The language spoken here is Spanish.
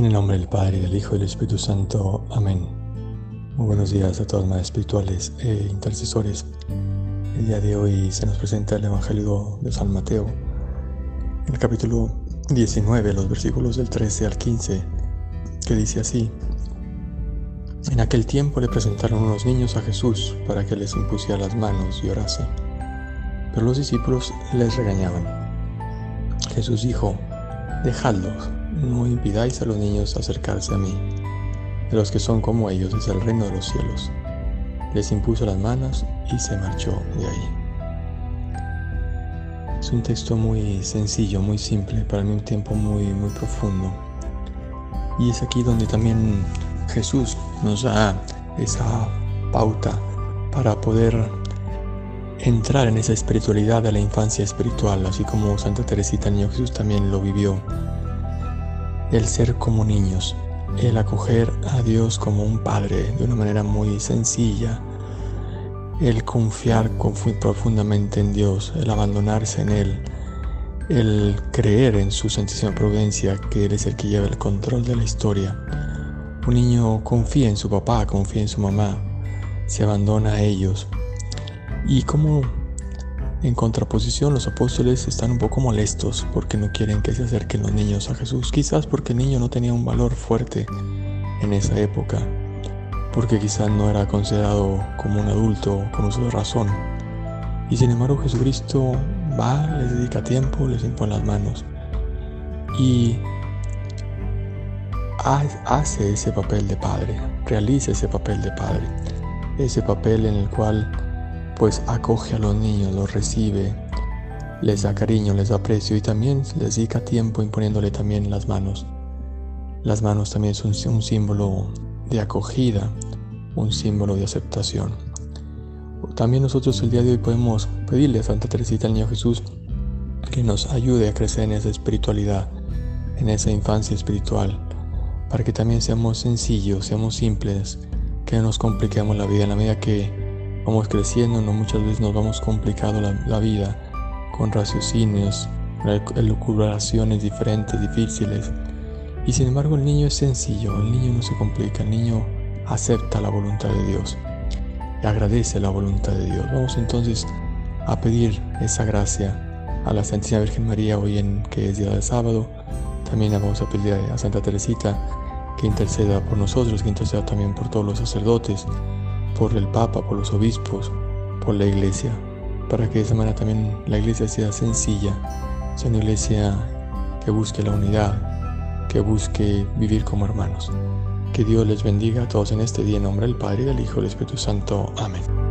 En el nombre del Padre, del Hijo y del Espíritu Santo. Amén. Muy buenos días a todos más espirituales e intercesores. El día de hoy se nos presenta el Evangelio de San Mateo, en el capítulo 19, los versículos del 13 al 15, que dice así. En aquel tiempo le presentaron unos niños a Jesús para que les impusiera las manos y orase. Pero los discípulos les regañaban. Jesús dijo, dejadlos no impidáis a los niños acercarse a mí. De los que son como ellos es el reino de los cielos. Les impuso las manos y se marchó de ahí. Es un texto muy sencillo, muy simple, para mí un tiempo muy, muy profundo. Y es aquí donde también Jesús nos da esa pauta para poder entrar en esa espiritualidad de la infancia espiritual, así como Santa Teresita Niño Jesús también lo vivió el ser como niños, el acoger a Dios como un padre de una manera muy sencilla, el confiar profundamente en Dios, el abandonarse en Él, el creer en su santísima providencia, que Él es el que lleva el control de la historia. Un niño confía en su papá, confía en su mamá, se abandona a ellos. Y como en contraposición, los apóstoles están un poco molestos porque no quieren que se acerquen los niños a Jesús, quizás porque el niño no tenía un valor fuerte en esa época, porque quizás no era considerado como un adulto con uso de razón. Y sin embargo Jesucristo va, les dedica tiempo, les impone las manos y hace ese papel de padre, realiza ese papel de padre, ese papel en el cual pues acoge a los niños, los recibe, les da cariño, les da aprecio y también les dedica tiempo imponiéndole también las manos. Las manos también son un símbolo de acogida, un símbolo de aceptación. También nosotros el día de hoy podemos pedirle a Santa Teresita al Niño Jesús que nos ayude a crecer en esa espiritualidad, en esa infancia espiritual, para que también seamos sencillos, seamos simples, que no nos compliquemos la vida en la medida que vamos creciendo, no muchas veces nos vamos complicando la, vida con raciocinios, elucubraciones diferentes, difíciles. Y sin embargo el niño es sencillo, el niño no se complica, el niño acepta la voluntad de Dios y agradece la voluntad de Dios. Vamos entonces a pedir esa gracia a la Santísima Virgen María hoy en que es día de sábado. También vamos a pedir a Santa Teresita que interceda por nosotros, que interceda también por todos los sacerdotes, por el Papa, por los obispos, por la iglesia, para que de esa manera también la iglesia sea sencilla, sea una iglesia que busque la unidad, que busque vivir como hermanos. Que Dios les bendiga a todos en este día en nombre del Padre, del Hijo y del Espíritu Santo. Amén.